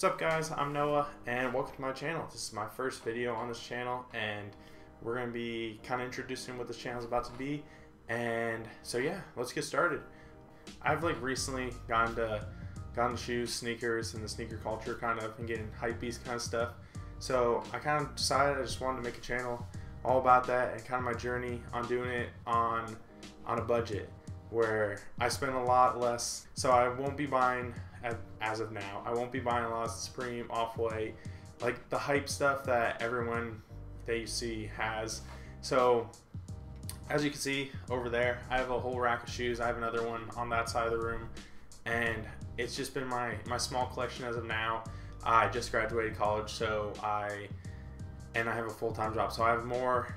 What's up guys, I'm Noah and welcome to my channel. This is my first video on this channel and we're going to be kind of introducing what this channel is about to be and so yeah, let's get started. I've like recently gone to gotten to shoes, sneakers, and the sneaker culture kind of and getting hype beast kind of stuff. So I kind of decided I just wanted to make a channel all about that and kind of my journey on doing it on on a budget where I spend a lot less. So I won't be buying as of now. I won't be buying a lot of Supreme, Off White, like the hype stuff that everyone that you see has. So as you can see over there, I have a whole rack of shoes. I have another one on that side of the room, and it's just been my my small collection as of now. I just graduated college, so I and I have a full time job, so I have more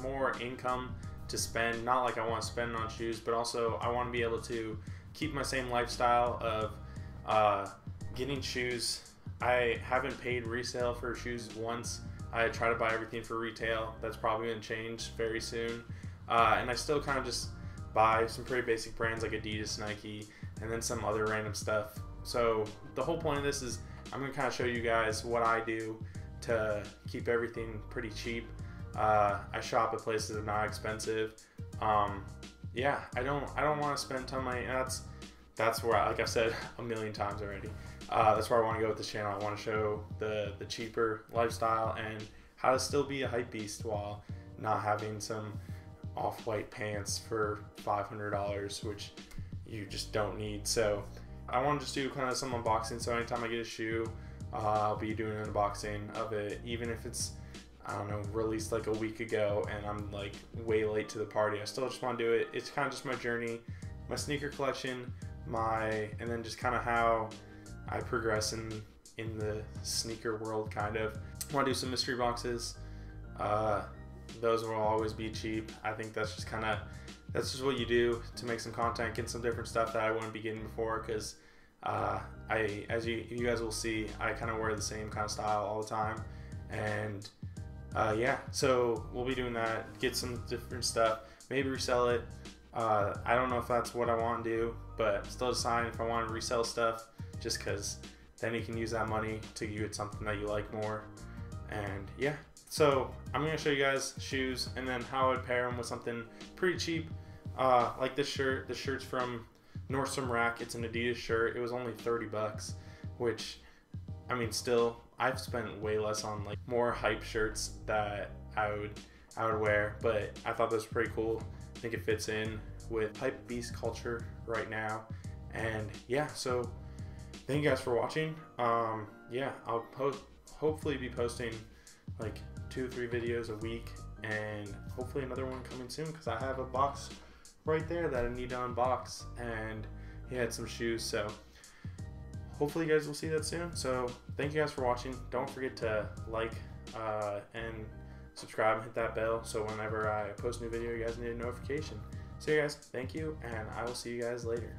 more income to spend. Not like I want to spend on shoes, but also I want to be able to keep my same lifestyle of uh, getting shoes. I haven't paid resale for shoes once. I try to buy everything for retail. That's probably going to change very soon. Uh, and I still kind of just buy some pretty basic brands like Adidas, Nike, and then some other random stuff. So the whole point of this is I'm going to kind of show you guys what I do to keep everything pretty cheap. Uh, I shop at places that are not expensive. Um, yeah, I don't I don't want to spend ton of money. That's that's where, I, like I've said a million times already, uh, that's where I want to go with this channel. I want to show the the cheaper lifestyle and how to still be a hype beast while not having some off-white pants for $500, which you just don't need. So I want to just do kind of some unboxing. So anytime I get a shoe, uh, I'll be doing an unboxing of it, even if it's I don't know, released like a week ago and I'm like way late to the party. I still just want to do it. It's kind of just my journey, my sneaker collection, my and then just kind of how I progress in in the sneaker world. Kind of want to do some mystery boxes. Uh, those will always be cheap. I think that's just kind of that's just what you do to make some content, get some different stuff that I wouldn't be getting before because uh, I, as you you guys will see, I kind of wear the same kind of style all the time, and uh, yeah, so we'll be doing that. Get some different stuff, maybe resell it. Uh, I don't know if that's what I want to do, but still deciding if I want to resell stuff just because then you can use that money to get something that you like more. And yeah, so I'm going to show you guys shoes and then how I would pair them with something pretty cheap. Uh, like this shirt. This shirt's from Nordstrom Rack. It's an Adidas shirt. It was only 30 bucks, which I mean, still, I've spent way less on like more hype shirts that I would I would wear, but I thought this was pretty cool. I think it fits in with hype beast culture right now. And yeah, so thank you guys for watching. Um, yeah, I'll post, hopefully be posting like two three videos a week and hopefully another one coming soon because I have a box right there that I need to unbox and he had some shoes. So hopefully you guys will see that soon. So thank you guys for watching. Don't forget to like uh, and subscribe and hit that bell so whenever I post a new video, you guys need a notification. So, you guys, thank you, and I will see you guys later.